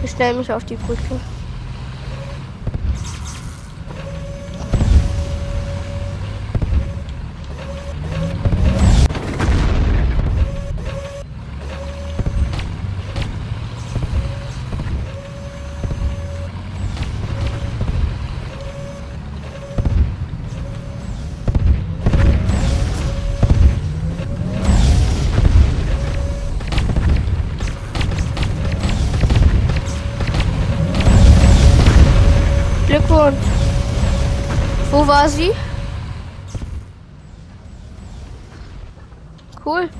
Ich stelle mich auf die Brücke. Glückwunsch. Wo war sie? Cool.